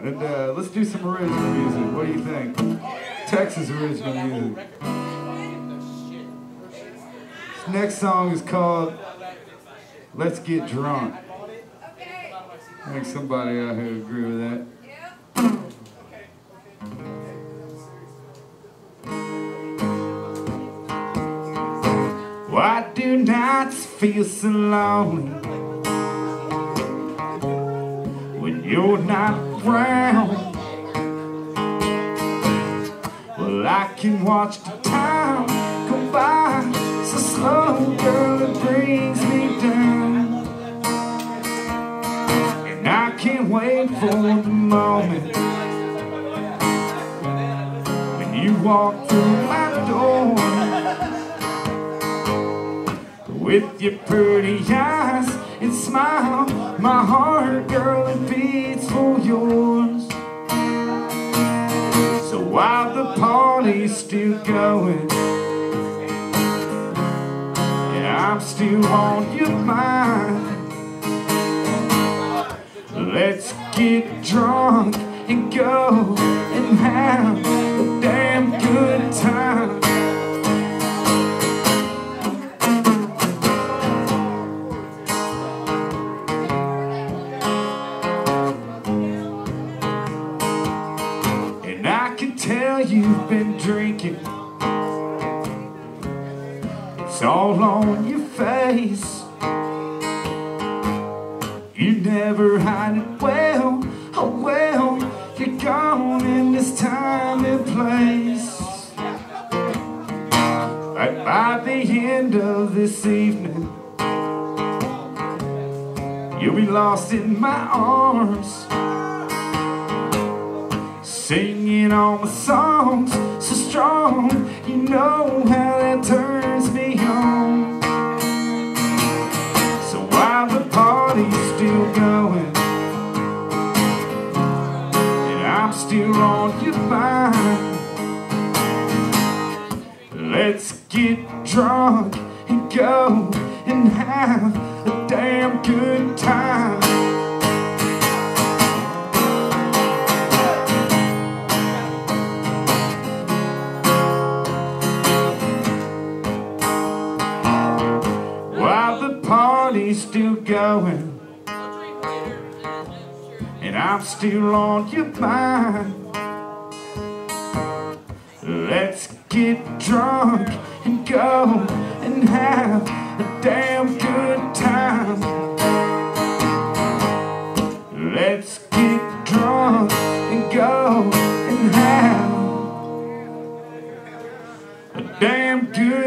And uh, let's do some original music. What do you think? Texas original music. This next song is called Let's Get Drunk. I think somebody out here agree with that. Why do nights feel so lonely you're not around? Well, I can watch the time go by so slow, girl, it brings me down. And I can't wait for the moment when you walk through my door with your pretty eyes smile. My heart, girl, it beats for yours. So while the party's still going, yeah, I'm still on your mind. Let's get drunk and go and have a damn good time. I can tell you've been drinking. It's all on your face. You never hide it well. Oh well, you're gone in this time and place. Right by the end of this evening, you'll be lost in my arms singing all my songs so strong. You know how that turns me on. So while the party's still going, and I'm still on your mind, let's get drunk and go and have a damn good time. he's still going. And I'm still on your mind. Let's get drunk and go and have a damn good time. Let's get drunk and go and have a damn good